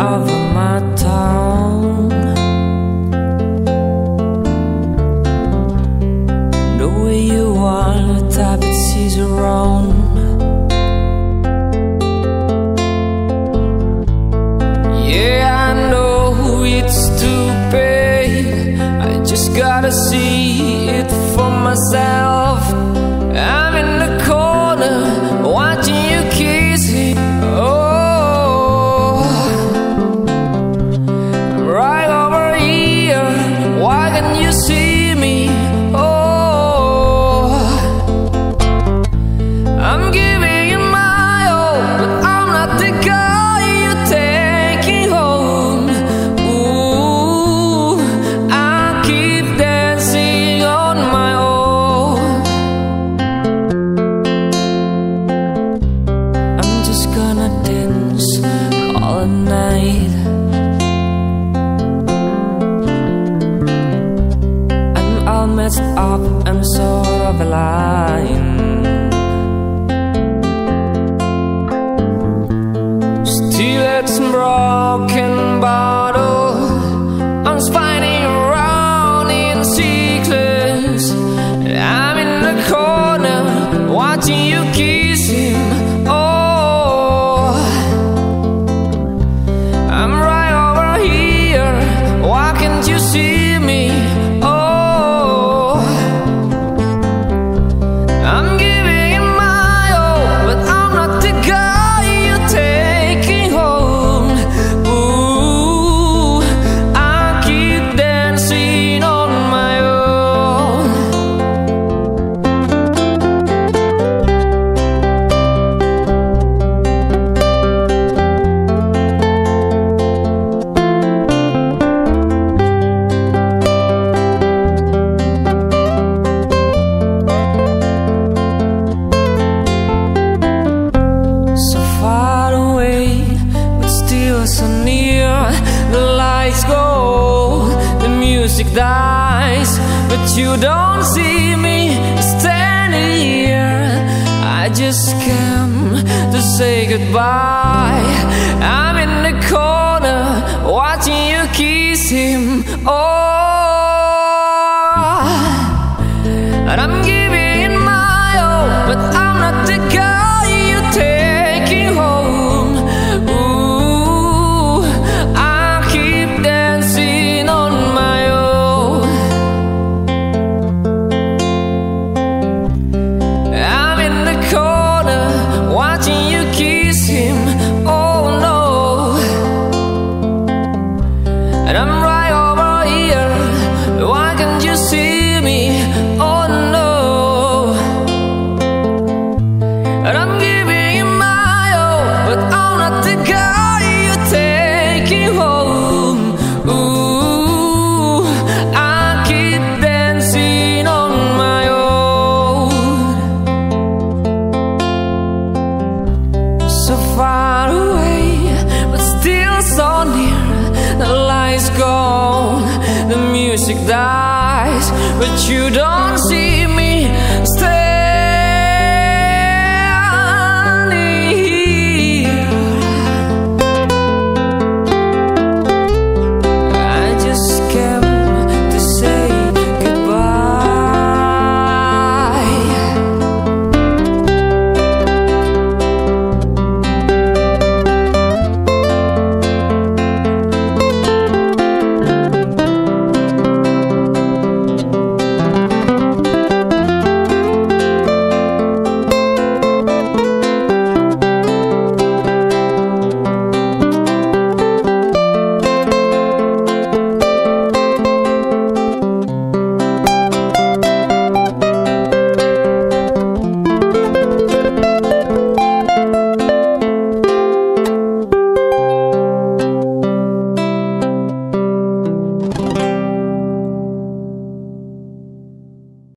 over my town. The way you are, the type it sees around. Yeah, I know it's stupid. I just gotta see. I'm sort of aligned. Still, it's broken. music dies But you don't see me standing here. I just came to say goodbye. I'm in the corner watching you kiss him. Oh And I'm giving my all But I dies, but you don't see.